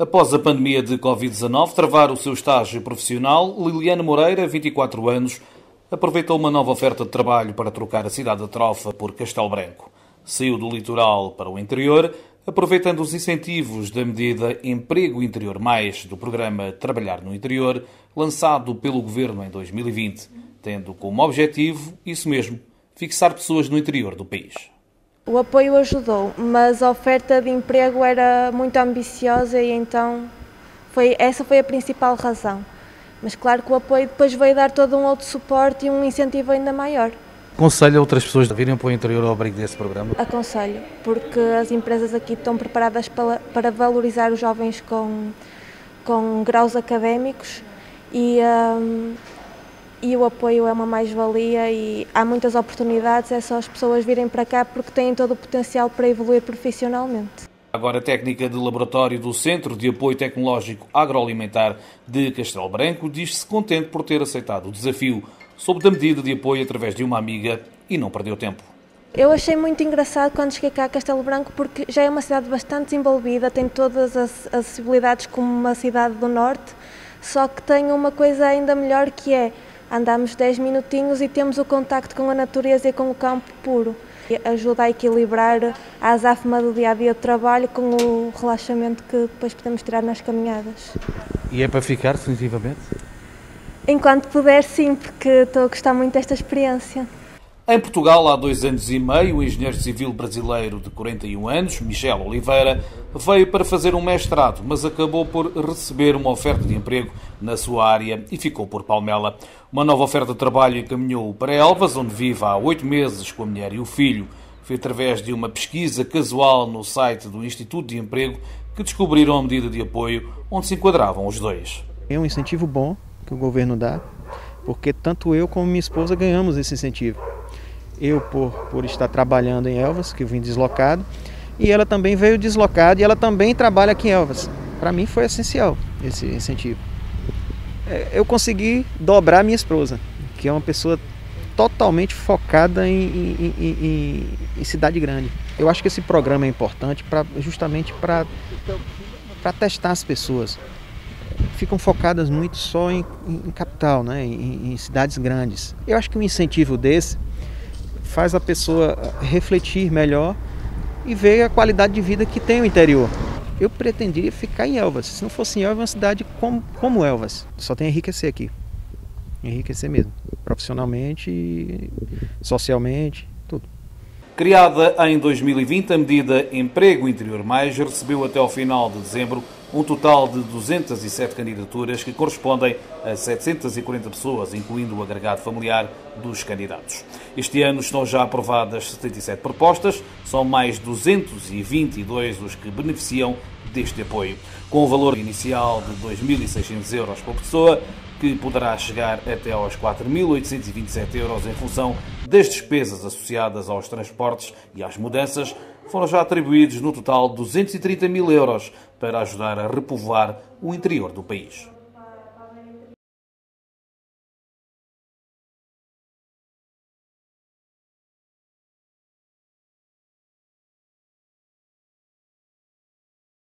Após a pandemia de Covid-19 travar o seu estágio profissional, Liliana Moreira, 24 anos, aproveitou uma nova oferta de trabalho para trocar a cidade de Trofa por Castelo Branco. Saiu do litoral para o interior, aproveitando os incentivos da medida Emprego Interior Mais do programa Trabalhar no Interior, lançado pelo Governo em 2020, tendo como objetivo, isso mesmo, fixar pessoas no interior do país. O apoio ajudou, mas a oferta de emprego era muito ambiciosa e então foi, essa foi a principal razão. Mas claro que o apoio depois veio dar todo um outro suporte e um incentivo ainda maior. Aconselha outras pessoas a virem para o interior ao abrigo desse programa? Aconselho, porque as empresas aqui estão preparadas para, para valorizar os jovens com, com graus académicos e, um, e o apoio é uma mais-valia e há muitas oportunidades, é só as pessoas virem para cá porque têm todo o potencial para evoluir profissionalmente. Agora, técnica de laboratório do Centro de Apoio Tecnológico Agroalimentar de Castelo Branco diz-se contente por ter aceitado o desafio sob da medida de apoio através de uma amiga e não perdeu tempo. Eu achei muito engraçado quando cheguei cá a Castelo Branco porque já é uma cidade bastante desenvolvida, tem todas as acessibilidades como uma cidade do Norte, só que tem uma coisa ainda melhor que é andamos 10 minutinhos e temos o contacto com a natureza e com o campo puro. Ajuda a equilibrar a azáfama do dia a dia de trabalho com o relaxamento que depois podemos tirar nas caminhadas. E é para ficar definitivamente? Enquanto puder, sim, porque estou a gostar muito desta experiência. Em Portugal, há dois anos e meio, o engenheiro civil brasileiro de 41 anos, Michel Oliveira, veio para fazer um mestrado, mas acabou por receber uma oferta de emprego na sua área e ficou por Palmela. Uma nova oferta de trabalho encaminhou para Elvas, onde vive há oito meses com a mulher e o filho. Foi através de uma pesquisa casual no site do Instituto de Emprego que descobriram a medida de apoio onde se enquadravam os dois. É um incentivo bom que o governo dá, porque tanto eu como minha esposa ganhamos esse incentivo eu por, por estar trabalhando em Elvas, que eu vim deslocado, e ela também veio deslocada e ela também trabalha aqui em Elvas. Para mim foi essencial esse incentivo. É, eu consegui dobrar minha esposa, que é uma pessoa totalmente focada em, em, em, em cidade grande. Eu acho que esse programa é importante pra, justamente para testar as pessoas. Ficam focadas muito só em, capital, né? em cidades grandes. Eu acho que um incentivo desse faz a pessoa refletir melhor e ver a qualidade de vida que tem o interior. Eu pretendia ficar em Elvas. Se não fosse em Elvas, é uma cidade como, como Elvas. Só tem a enriquecer aqui. Enriquecer mesmo. Profissionalmente, socialmente. Criada em 2020, a medida Emprego Interior Mais recebeu até ao final de dezembro um total de 207 candidaturas que correspondem a 740 pessoas, incluindo o agregado familiar dos candidatos. Este ano estão já aprovadas 77 propostas, são mais 222 os que beneficiam deste apoio, com o valor inicial de 2.600 euros por pessoa, que poderá chegar até aos 4.827 euros em função das despesas associadas aos transportes e às mudanças, foram já atribuídos no total 230 mil euros para ajudar a repovoar o interior do país.